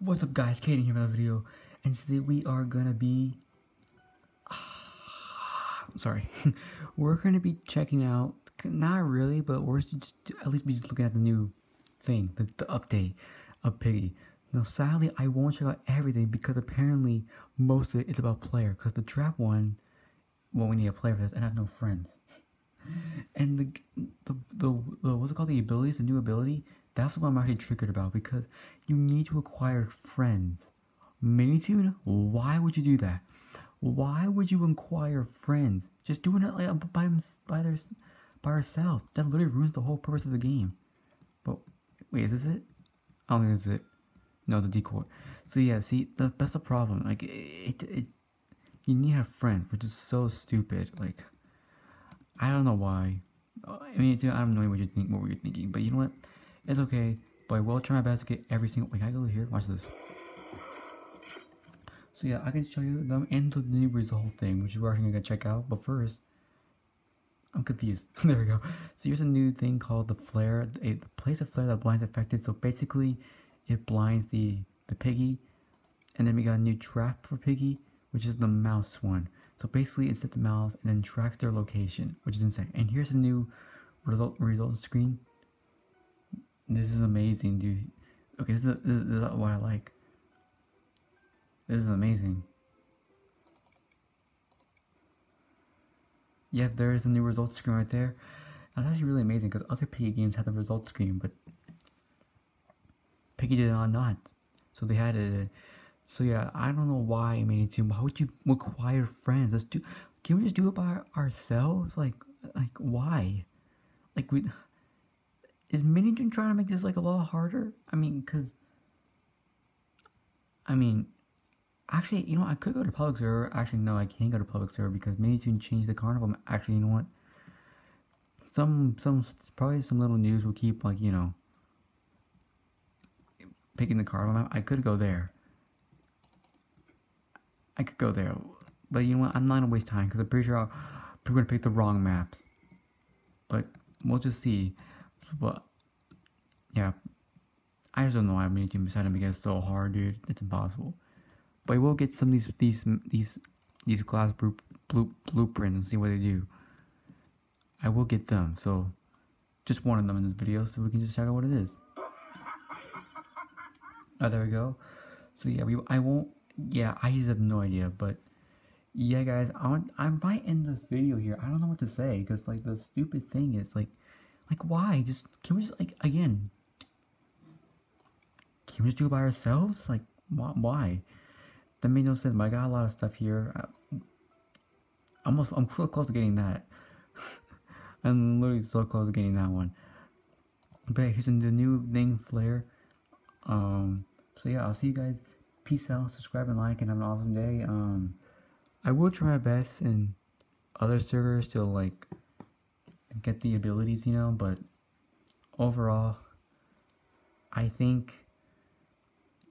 What's up guys, Caden here for the video, and today we are gonna be, sorry, we're gonna be checking out, not really, but we're just, at least be just looking at the new thing, the, the update of Piggy. Now sadly, I won't check out everything because apparently most of it is about player, because the trap one, well we need a player for this, and I have no friends. And the, the, the, the what's it called, the abilities, the new ability, that's what I'm actually triggered about because you need to acquire friends. MiniToon, why would you do that? Why would you acquire friends? Just doing it like by by their by herself. That literally ruins the whole purpose of the game. But wait, is this it? I don't think this is it. No, the decoy. So yeah, see, the, that's the problem. Like it, it, it, you need to have friends, which is so stupid. Like I don't know why. I mean, I don't know what you think, what were you thinking, but you know what? It's okay, but I will try my best to get every single. Wait, can I go here? Watch this. So yeah, I can show you them and the new result thing, which we're actually gonna check out. But first, I'm confused. there we go. So here's a new thing called the flare. A the place of flare that blinds affected. So basically, it blinds the the piggy, and then we got a new trap for piggy, which is the mouse one. So basically, it sets the mouse and then tracks their location, which is insane. And here's a new result result screen this is amazing, dude. Okay, this is, this is what I like. This is amazing. Yep, there is a new results screen right there. That's actually really amazing because other Piggy games had the results screen, but Piggy did not. So they had it. So yeah, I don't know why I made it too. Why would you require friends? Let's do. Can we just do it by ourselves? Like, like why? Like we is MiniToon trying to make this like a lot harder? I mean, because I mean, actually, you know, I could go to public server. Actually, no, I can't go to public server because MiniToon changed the carnival. Actually, you know what? Some some probably some little news will keep like you know picking the carnival. I could go there. I could go there, but you know what? I'm not gonna waste time because I'm pretty sure I'll, people are gonna pick the wrong maps. But we'll just see. But yeah, I just don't know why I'm making decided to make it so hard, dude. It's impossible. But I will get some of these these these these class blue, blue, blueprints and see what they do. I will get them. So just one of them in this video, so we can just check out what it is. Oh, there we go. So yeah, we I won't. Yeah, I just have no idea, but yeah, guys, I want I might end the video here. I don't know what to say because like the stupid thing is like like, why? Just, can we just, like, again, can we just do it by ourselves? Like, why? That made no sense, but I got a lot of stuff here. I, almost, I'm so close to getting that. I'm literally so close to getting that one. But here's in the new thing, Flare. Um, so yeah, I'll see you guys. Peace out, subscribe and like, and have an awesome day. Um, I will try my best in other servers to like get the abilities, you know, but overall, I think.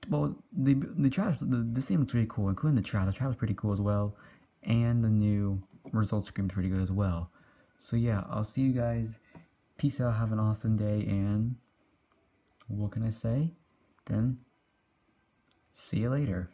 Well, the the trap, the, this thing looks pretty cool, including the trap. The trap is pretty cool as well, and the new results screen is pretty good as well. So yeah, I'll see you guys. Peace out. Have an awesome day, and what can I say? Then, see you later.